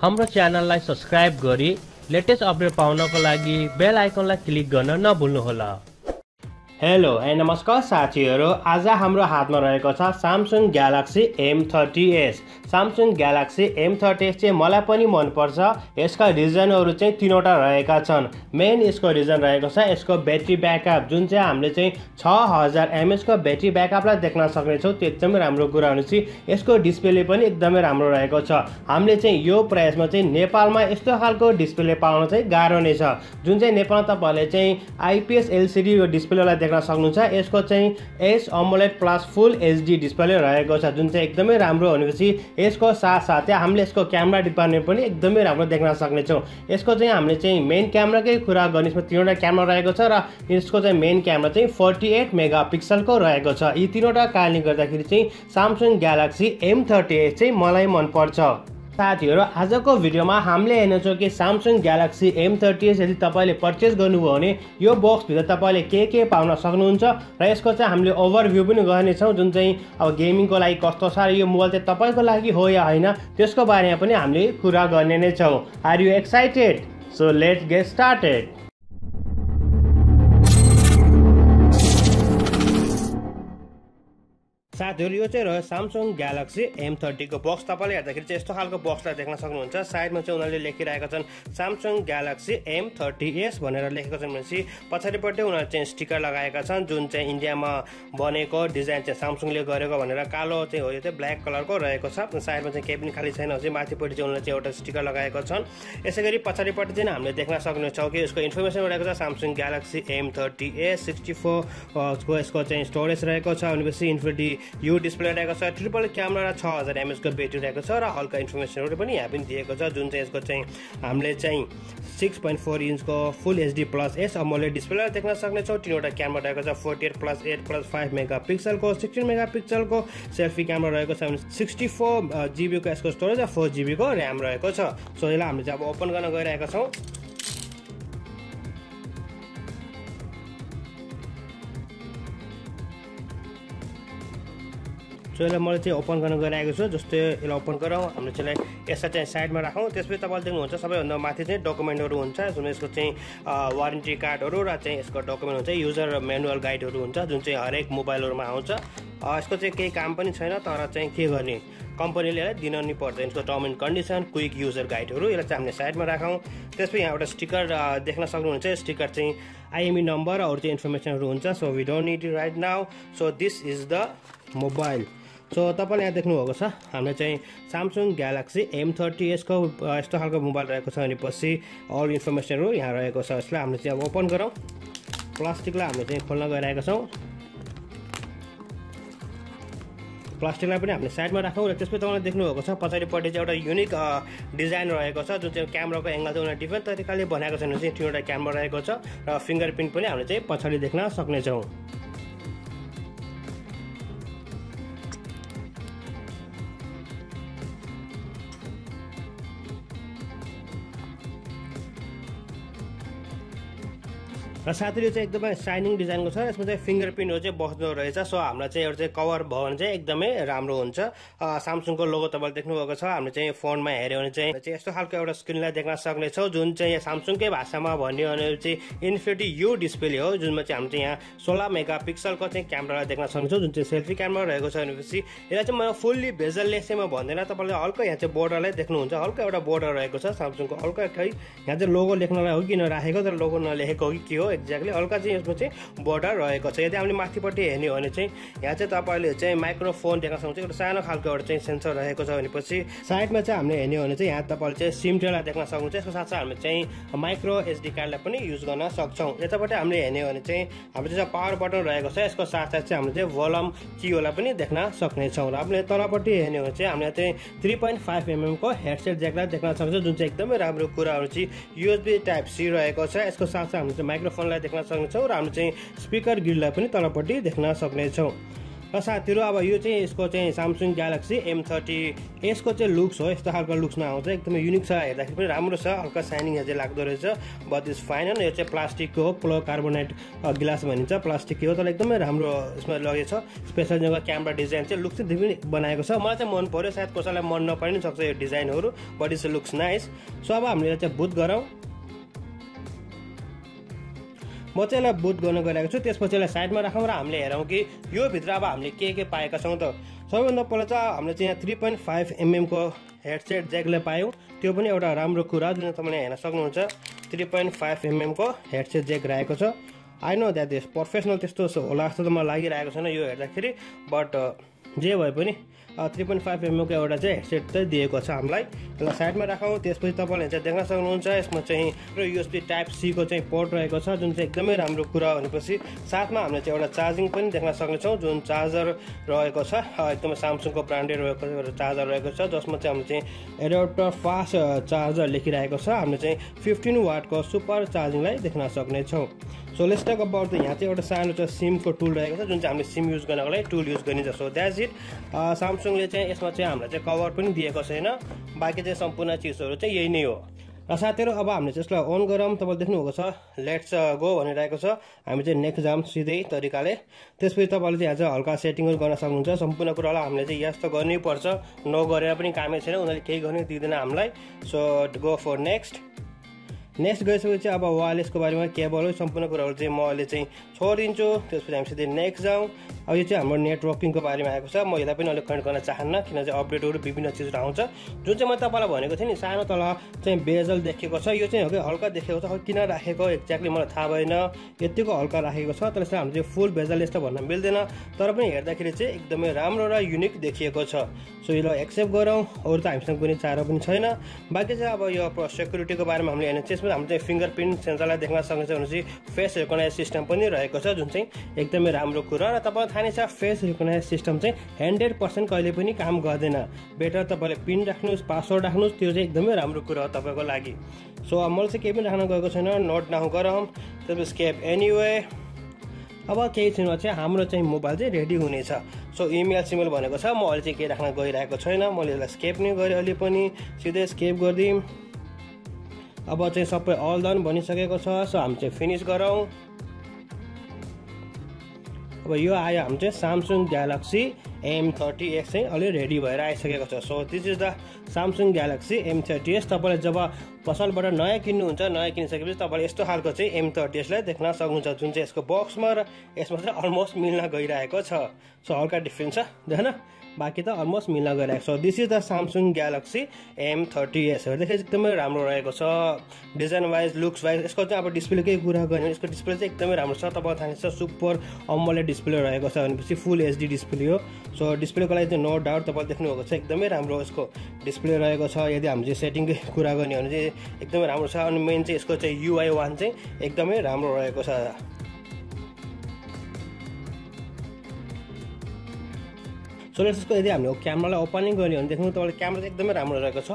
हाम्रो च्यानललाई सब्सक्राइब गरी लेटेस्ट अपडेट पाउनको लागि बेल आइकनलाई क्लिक गर्न नभुल्नुहोला। हेलो ए नमस्कार साथीहरू आज हाम्रो हातमा रहेको छ Samsung Galaxy M thirty S Samsung Galaxy M thirty S चाहिँ मलाई पनि मनपर्छ। यसका रिजनहरू चाहिँ तिनवटा रहेका छन्। मेन यसको रिजन रहेको छ यसको ब्याट्री ब्याकअप जुन चाहिँ हामीले चाहिँ छ हजार एमएचको ब्याट्री ब्याकअपलाई देख्न सक्नेछौँ त्यो एकदमै राम्रो कुरा हुनेछ। यसको डिस्प्ले पनि एकदमै राम्रो रहेको छ। हामीले चाहिँ यो प्राइसमा चाहिँ नेपालमा यस्तो खालको डिस्प्ले पाउन चाहिँ गाह्रो नै छ। जुन चाहिँ नेपालमा तपाईँहरूले चाहिँ आइपिएस एलसिडी डिस्प्लेलाई देख्न सक्नुहुन्छ यसको चाहिँ S AMOLED plus full HD display रहेको छ जुन चाहिँ एकदमै राम्रो भनेपछि यसको साथसाथै हामीले यसको क्यामेरा डिपार्टमेन्ट पनि एकदमै राम्रो देख्न सक्नेछौँ। यसको चाहिँ हामीले चाहिँ मेन क्यामेराकै कुरा गर्ने यसमा तिनवटा क्यामेरा रहेको छ र यसको चाहिँ मेन क्यामेरा चाहिँ फोर्टी एट मेगा पिक्सलको रहेको छ। यी तिनवटा कारणले गर्दाखेरि चाहिँ Samsung Galaxy M thirty eight चाहिँ मलाई मनपर्छ। साथीहरू आजको भिडियोमा हामीले हेर्नेछौँ कि सामसङ ग्यालेक्सी एम थर्टी यदि तपाईँले पर्चेस गर्नुभयो भने यो बक्सभित्र तपाईँले के के पाउन सक्नुहुन्छ र यसको चाहिँ हामीले ओभरभ्यू पनि गर्नेछौँ जुन चाहिँ अब गेमिङको लागि कस्तो छ र यो मोबाइल चाहिँ तपाईँको लागि हो या होइन त्यसको बारेमा पनि हामीले कुरा गर्ने नै छौँ। Are you excited so let get started साथीहरू यो चाहिँ रह्यो सामसङ ग्यालेक्सी एम थर्टीको बक्स तपाईँले हेर्दाखेरि चाहिँ यस्तो खालको बक्सलाई देख्न सक्नुहुन्छ। साइडमा चाहिँ उनीहरूले लेखिरहेका छन् Samsung Galaxy M thirty S भनेर लेखेको छन् भनेपछि पछाडिपट्टि उनीहरू चाहिँ स्टिकर लगाएका छन् जुन चाहिँ इन्डियामा बनेको डिजाइन चाहिँ सामसङले गरेको भनेर कालो चाहिँ हो यो चाहिँ ब्ल्याक कलरको रहेको छ। साइडमा चाहिँ केही पनि खाली छैन चाहिँ माथिपट्टि चाहिँ उनीहरूले चाहिँ एउटा स्टिकर लगाएको छन्। यसै गरी पछाडिपट्टि चाहिँ हामीले देख्न सक्नेछौँ कि यसको इन्फर्मेसन रहेको छ Samsung Galaxy M thirty S sixty फोरको यसको चाहिँ स्टोरेज रहेको छ भनेपछि इन्फिनिटी यो डिस्प्ले रहेको छ ट्रिपल क्यामेरा छ हजार एमएचको ब्याट्री रहेको छ र हल्का इन्फर्मेसनहरू पनि यहाँ पनि दिएको छ जुन चाहिँ यसको चाहिँ हामीले चाहिँ six point four इन्चको full HD plus S AMOLED display देख्न सक्नेछौँ। तिनवटा क्यामेरा रहेको छ forty eight plus eight plus five mega पिक्सलको sixteen mega पिक्सलको सेल्फी क्यामेरा रहेको छ सिक्सटी फोर जिबीको यसको स्टोरेज र फोर जिबीको ऱ्याम रहेको छ। सो यसलाई हामीले चाहिँ अब ओपन गर्न गइरहेका छौँ। सो यसलाई मैले चाहिँ ओपन गर्न गइरहेको छु जस्तै यसलाई ओपन गरौँ। हामीले चाहिँ यसलाई चाहिँ साइडमा राखौँ। त्यसपछि तपाईँले देख्नुहुन्छ सबैभन्दा माथि चाहिँ डकुमेन्टहरू हुन्छ जुन यसको चाहिँ वारेन्टी कार्डहरू र चाहिँ यसको डकुमेन्ट हुन्छ युजर मेनुअल गाइडहरू हुन्छ जुन चाहिँ हरेक मोबाइलहरूमा आउँछ। यसको चाहिँ केही काम पनि छैन तर चाहिँ के गर्ने? कम्पनीले यसलाई दिन नि पर्दैन। यसको term and condition quick user गाइडहरू यसलाई चाहिँ हामीले साइडमा राखौँ। त्यसपछि यहाँ एउटा स्टिकर देख्न सक्नुहुन्छ। स्टिकर चाहिँ आइएमई नम्बर अरू चाहिँ इन्फर्मेसनहरू हुन्छ so we don't need right now so this is the mobile so तपाईँले यहाँ देख्नुभएको छ हामीले चाहिँ सामसङ ग्यालेक्सी एम थर्टी एसको यस्तो खालको मोबाइल रहेको छ अनि पछि अरू इन्फर्मेसनहरू यहाँ रहेको छ यसलाई हामीले चाहिँ अब ओपन गरौँ। प्लास्टिकलाई हामीले चाहिँ खोल्न गइरहेका छौँ। प्लास्टिकलाई पनि हामीले साइडमा राखौँ र त्यसपछि तपाईँले देख्नुभएको छ पछाडिपट्टि चाहिँ एउटा युनिक डिजाइन रहेको छ जुन चाहिँ क्यामराको एङ्गल चाहिँ उनीहरूले डिफ्रेन्ट तरिकाले बनाएको छ भने चाहिँ तिनवटा क्यामरा रहेको छ र फिङ्गर प्रिन्ट पनि हामीले चाहिँ पछाडि देख्न सक्नेछौँ। र साथै यो चाहिँ एकदमै साइनिङ डिजाइनको छ यसमा चाहिँ फिङ्गर प्रिन्टहरू चाहिँ बस्दो रहेछ। सो हामीलाई चाहिँ एउटा चाहिँ कभर भयो भने चाहिँ एकदमै राम्रो हुन्छ। सामसङको लोगो तपाईँले देख्नुभएको छ हामीले चाहिँ फोनमा हेऱ्यो भने चाहिँ यस्तो खालको एउटा स्क्रिनलाई देख्न सक्नेछौँ जुन चाहिँ सामसङकै भाषामा भन्यो भने चाहिँ इन्फिनिटी यु डिस्प्ले हो जुनमा चाहिँ हामी चाहिँ यहाँ सोह्र मेगा पिक्सलको चाहिँ क्यामेरालाई देख्न सक्नेछौँ जुन चाहिँ सेल्फी क्यामेरा रहेको छ भनेपछि। यसलाई चाहिँ म फुल्ली भेजललेस चाहिँ म भन्दैन तपाईँले हल्का यहाँ चाहिँ बोर्डरलाई देख्नुहुन्छ हल्का एउटा बोर्डर रहेको छ सामसङको हल्का खै यहाँ चाहिँ लोगो लेख्नलाई हो कि नराखेको तर लोगो नलेखेको हो कि के हो एक्ज्याक्टली हल्का चाहिँ यसमा चाहिँ बोर्डर रहेको छ। यदि हामीले माथिपट्टि हेर्ने हो भने चाहिँ यहाँ चाहिँ तपाईँले चाहिँ माइक्रोफोन देख्न सक्नुहुन्छ। एउटा सानो खालको एउटा चाहिँ सेन्सर रहेको छ भनेपछि साइडमा चाहिँ हामीले हेर्ने हो भने चाहिँ यहाँ तपाईँले चाहिँ सिम ट्रेलाई देख्न सक्नुहुन्छ। यसको साथसाथ हामीले चाहिँ माइक्रो एसडी कार्डलाई पनि युज गर्न सक्छौँ। यतापट्टि हामीले हेर्ने हो भने चाहिँ हाम्रो चाहिँ पावर बटन रहेको छ। यसको साथसाथ चाहिँ हामीले चाहिँ भोलम कियोलाई पनि देख्न सक्नेछौँ। र हामीले तलपट्टि हेर्ने हो भने चाहिँ हामीले चाहिँ थ्री पोइन्ट फाइभ एमएमको हेडसेट ज्याकलाई देख्न सक्छौँ। जुन चाहिँ एकदमै राम्रो कुराहरू चाहिँ युएसबी टाइप सी रहेको छ। यसको साथसाथ हामीले चाहिँ माइक्रोफोनलाई देख्न सक्नेछौँ र हामीले चाहिँ स्पिकर ग्रिललाई पनि तलपट्टि देख्न सक्नेछौँ। र साथीहरू अब यो चाहिँ यसको चाहिँ सामसुङ ग्यालेक्सी एम थर्टी यसको चाहिँ लुक्स हो यस्तो खालको लुक्समा आउँछ एकदमै युनिक छ हेर्दाखेरि पनि राम्रो छ हल्का साइनिङ चाहिँ लाग्दो रहेछ। बट इज फाइन यो चाहिँ प्लास्टिकको हो प्लो कार्बोनेट ग्लास भनिन्छ प्लास्टिकको हो तर एकदमै राम्रो यसमा लगेछ। स्पेसल जग्गा क्यामेरा डिजाइन चाहिँ लुक चाहिँ बनाएको छ। मलाई चाहिँ मन पऱ्यो सायद कसैलाई मन नपर्ने सक्छ यो डिजाइनहरू but is looks nice so अब हामीले चाहिँ बुट गरौँ। म चाहिँ यसलाई बुट गर्न गइरहेको छु। त्यसपछि यसलाई साइडमा राखौँ र हामीले हेरौँ कि यो भित्र अब हामीले के के पाएका छौँ त। सबैभन्दा पहिला चाहिँ हामीले चाहिँ यहाँ थ्री पोइन्ट फाइभ एमएमको हेडसेट ज्याकले पायौँ। त्यो पनि एउटा राम्रो कुरा जुन तपाईँले हेर्न सक्नुहुन्छ। थ्री पोइन्ट फाइभ एमएमको हेडसेट ज्याक रहेको छ। I know that is professional त्यस्तो होला जस्तो त मलाई लागिरहेको छैन यो हेर्दाखेरि। बट जे भए पनि थ्री पोइन्ट फाइभ एमओको एउटा चाहिँ हेडसेट चाहिँ दिएको छ हामीलाई। यसलाई साइडमा राखौँ त्यसपछि तपाईँले चाहिँ देख्न सक्नुहुन्छ यसमा चाहिँ र युएसबी टाइप सीको चाहिँ पोर्ट रहेको छ जुन चाहिँ एकदमै राम्रो कुरा भनेपछि साथमा हामीले चाहिँ एउटा चार्जिङ पनि देख्न सक्नेछौँ जुन चार्जर रहेको छ। एकदमै सामसुङको ब्रान्डेड रहेको एउटा चार्जर रहेको छ जसमा चाहिँ हामीले चाहिँ एडप्टर फास्ट चार्जर लेखिरहेको छ। हामीले चाहिँ फिफ्टिन वाटको सुपर चार्जिङलाई देख्न सक्नेछौँ। सो लेट्स टक अबाउट त यहाँ चाहिँ एउटा सानो चाहिँ सिमको टुल रहेको छ जुन चाहिँ हामीले सिम युज गर्नको लागि टुल युज गरिन्छ। सो द्याट्स इट सामसुङले चाहिँ यसमा चाहिँ हामीलाई चाहिँ कभर पनि दिएको छैन। बाँकी चाहिँ सम्पूर्ण चिजहरू चाहिँ यही नै हो। र साथीहरू अब हामीले चाहिँ यसलाई अन गरौँ। तपाईँले देख्नुभएको छ लेट्स गो भनिरहेको छ। हामी चाहिँ नेक्स्ट जाम सिधै तरिकाले। त्यसपछि तपाईँले चाहिँ यहाँ चाहिँ हल्का सेटिङहरू गर्न सक्नुहुन्छ। सम्पूर्ण कुरालाई हामीले चाहिँ यस्तो गर्नै पर्छ। नगरेर पनि कामै छैन। उनीहरूले केही गर्नै दिँदैन हामीलाई। So go for next next गइसकेपछि चाहिँ अब वायरलेसको बारेमा केबल सम्पूर्ण कुराहरू चाहिँ म अहिले चाहिँ छोडिदिन्छु। त्यसपछि हामी सिधै नेक्स्ट जाउँ। अब यो चाहिँ हाम्रो नेटवर्किङको बारेमा आएको छ। म यसलाई पनि अलिक कनेक्ट गर्न चाहन्न किन चाहिँ अपडेटहरू विभिन्न चिजहरू आउँछ। जुन चाहिँ म तपाईँलाई भनेको थिएँ नि सानो तल चाहिँ बेजल देखेको छ। यो चाहिँ हल्का देखेको छ किन राखेको एक्ज्याक्टली मलाई थाहा भएन। यतिको हल्का राखेको छ तर चाहिँ हामीले फुल बेजल यस्तो भन्न मिल्दैन। तर पनि हेर्दाखेरि चाहिँ एकदमै राम्रो र युनिक देखिएको छ। सो यसलाई एक्सेप्ट गरौँ। अरू त हामीसँग कुनै चारो पनि छैन। बाँकी चाहिँ अब यो सेक्युरिटीको बारेमा हामीले त्यसमा हाम्रो चाहिँ फिङ्गर प्रिन्ट सेन्सरलाई देख्न सक्नेछ भनेपछि फेस रिकगनाइज सिस्टम पनि रहेको छ जुन चाहिँ एकदमै राम्रो कुरा। र तपाईँ थाहा नै छ फेस रिकगनाइज सिस्टम चाहिँ हन्ड्रेड पर्सेन्ट कहिले पनि काम गर्दैन। बेटर तपाईँले पिन राख्नुहोस् पासवर्ड राख्नुहोस् त्यो चाहिँ एकदमै राम्रो कुरा हो तपाईँको लागि। सो मैले चाहिँ केही पनि राख्न गएको छैन नोट डाउन गरौँ त्यसपछि स्केप एनिवे अब केही छिनमा चाहिँ हाम्रो चाहिँ मोबाइल चाहिँ रेडी हुनेछ। सो इमेल सिमेल भनेको छ म अहिले चाहिँ केही राख्न गइरहेको छैन। मैले यसलाई स्केप नै गरेँ अहिले पनि सिधै स्केप गरिदिउँ अब चाहिँ सबै अल डन भनिसकेको छ। सो हामी चाहिँ फिनिस गरौँ। अब यो आयो हामी चाहिँ Samsung Galaxy M thirty X चाहिँ अलि रेडी भएर आइसकेको छ। So this is the Samsung Galaxy M thirty S तपाईँले जब पसलबाट नयाँ किन्नुहुन्छ नयाँ किनिसकेपछि तपाईँले यस्तो खालको चाहिँ एम थर्टी एसलाई देख्न सक्नुहुन्छ जुन चाहिँ यसको बक्समा र यसमा चाहिँ अलमोस्ट मिल्न गइरहेको छ। सो हल्का डिफ्रेन्स छ देखेन? बाँकी त अलमोस्ट मिल्न गइरहेको छ। This is the Samsung Galaxy M thirty S एकदमै राम्रो रहेको छ। डिजाइन वाइज लुक्स वाइज यसको चाहिँ अब डिस्प्लेकै कुरा गर्ने यसको डिस्प्ले चाहिँ एकदमै राम्रो छ। तपाईँको थाहा छ सुपर अम्बले डिस्प्ले रहेको छ। भनेपछि फुल एचडी डिस्प्ले हो। सो डिस्प्लेको लागि चाहिँ नो डाउट तपाईँले देख्नुभएको छ एकदमै राम्रो यसको डिस्प्ले रहेको छ। यदि हामी चाहिँ सेटिङकै कुरा गर्ने भने चाहिँ एकदमै राम्रो छ। अनि मेन चाहिँ यसको चाहिँ युआई वान चाहिँ एकदमै राम्रो रहेको छ। सो यसको यदि हामीले क्यामरालाई ओपनिङ गर्ने भने देख्नु तपाईँले क्यामरा चाहिँ एकदमै राम्रो रहेको छ।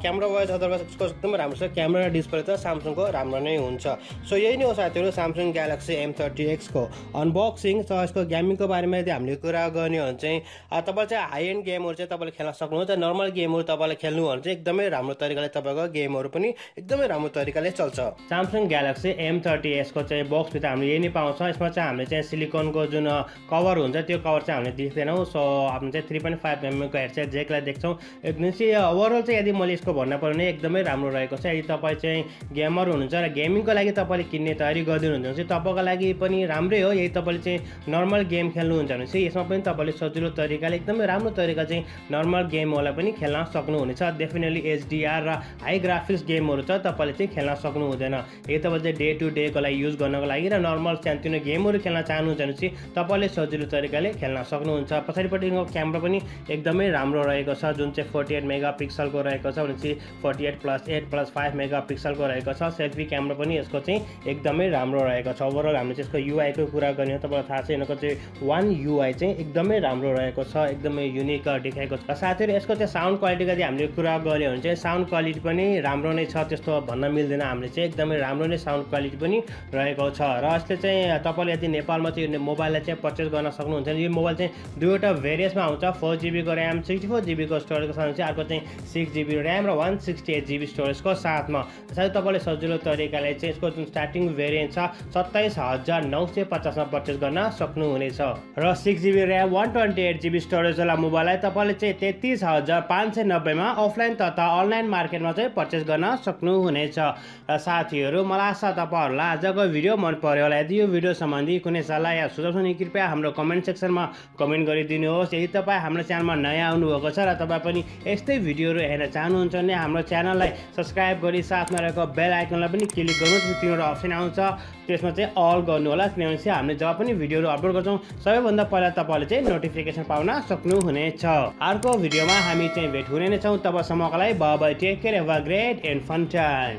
क्यामरा वाइज अदरवाइज यसको एकदमै राम्रो छ। क्यामरा र डिस्प्ले त सामसङको राम्रो नै हुन्छ। सो यही नै हो साथीहरू सामसङ ग्यालेक्सी एम थर्टी एक्सको अनबक्सिङ छ यसको गेमिङको बारेमा यदि हामीले कुरा गर्ने हो भने चाहिँ तपाईँले चाहिँ हाई एन्ड गेमहरू चाहिँ तपाईँले खेल्न सक्नुहुन्छ। नर्मल गेमहरू तपाईँले खेल्नु हो भने चाहिँ एकदमै राम्रो तरिकाले तपाईँको गेमहरू पनि एकदमै राम्रो तरिकाले चल्छ। सामसङ ग्यालेक्सी एम थर्टी एसको चाहिँ बक्सभित्र हामीले यही नै पाउँछ। यसमा चाहिँ हामीले चाहिँ सिलिकनको जुन कभर हुन्छ त्यो कभर चाहिँ हामीले देख्दैनौँ। सो आफ्नो चाहिँ थ्री पोइन्ट फाइभ एमएमको हेडसेट जेकलाई देख्छौँ। एकदम चाहिँ ओभरअल चाहिँ यदि मैले यसको भन्नु पर्यो भने एकदमै राम्रो रहेको छ। यदि तपाईँ चाहिँ गेमर हुनुहुन्छ र गेमिङको लागि तपाईँले किन्ने तयारी गरिदिनुहुन्छ भने चाहिँ तपाईँको लागि पनि राम्रै हो। यदि तपाईँले चाहिँ नर्मल गेम खेल्नुहुन्छ भने चाहिँ यसमा पनि तपाईँले सजिलो तरिकाले एकदमै राम्रो तरिका चाहिँ नर्मल गेमहरूलाई पनि खेल्न सक्नुहुनेछ। डेफिनेटली एचडिआर र हाई ग्राफिक्स गेमहरू छ तपाईँले चाहिँ खेल्न सक्नु हुँदैन। यदि तपाईँ चाहिँ डे टु डेको लागि युज गर्नको लागि र नर्मल सानोतिनो गेमहरू खेल्न चाहनुहुन्छ भने चाहिँ तपाईँले सजिलो तरिकाले खेल्न सक्नुहुन्छ। पछाडिपट्टि तपाईँको क्यामेरा पनि एकदमै राम्रो रहेको छ जुन चाहिँ फोर्टी एट मेगा पिक्सलको रहेको छ भनेपछि forty eight plus eight plus five mega पिक्सलको रहेको छ। सेल्फी क्यामेरा पनि यसको चाहिँ एकदमै राम्रो रहेको छ। ओभरअल हामीले चाहिँ यसको युआईको कुरा गर्ने हो तपाईँलाई थाहा छ यिनीहरूको चाहिँ वान युआई चाहिँ एकदमै राम्रो रहेको छ एकदमै युनिक देखाएको छ। साथीहरू यसको चाहिँ साउन्ड क्वालिटीको चाहिँ हामीले कुरा गऱ्यो भने चाहिँ साउन्ड क्वालिटी पनि राम्रो नै छ त्यस्तो भन्न मिल्दैन हामीले चाहिँ। एकदमै राम्रो नै साउन्ड क्वालिटी पनि रहेको छ। र यसले चाहिँ तपाईँले यदि नेपालमा चाहिँ यो मोबाइललाई चाहिँ पर्चेस गर्न सक्नुहुन्छ यो मोबाइल चाहिँ दुईवटा भेरियन्समा आउँछ फोर जिबीको ऱ्याम सिक्सटी फोर जिबीको स्टोरेजको साथमा चाहिँ अर्को चाहिँ सिक्स जिबी ऱ्याम र वान सिक्सटी एट जिबी स्टोरेजको साथमा। साथै तपाईँले सजिलो तरिकाले चाहिँ यसको जुन स्टार्टिङ भेरिएन्ट छ सत्ताइस हजार नौ सय पचासमा पर्चेस गर्न सक्नुहुनेछ। र six GB RAM one twenty eight GB स्टोरेजवाला मोबाइललाई तपाईँले चाहिँ तेत्तिस हजार पाँच सय नब्बेमा अफलाइन तथा अनलाइन मार्केटमा चाहिँ पर्चेस गर्न सक्नुहुनेछ। र साथीहरू मलाई आशा तपाईँहरूलाई आजको भिडियो मन पर्यो होला। यदि यो भिडियो सम्बन्धी कुनै सल्लाह या सुझाव छ भने कृपया हाम्रो कमेन्ट सेक्सनमा कमेन्ट गरिदिनुहोस्। यदि तपाईँ हाम्रो च्यानलमा नयाँ आउनुभएको छ र तपाईँ पनि यस्तै भिडियोहरू हेर्न चाहनुहुन्छ भने हाम्रो च्यानललाई सब्सक्राइब गरी साथमा रहेको बेल आइकनलाई पनि क्लिक गर्नुहोस् तिनीहरू अप्सन आउँछ। त्यसमा चाहिँ अल गर्नु होला किनभने चाहिँ हामीले जब पनि भिडियोहरू अपलोड गर्छौँ सबैभन्दा पहिला तपाईँले चाहिँ नोटिफिकेसन पाउन सक्नुहुनेछ। अर्को भिडियोमा हामी चाहिँ भेट हुने नै छौँ तबसम्मको लागि take care have a great and fun time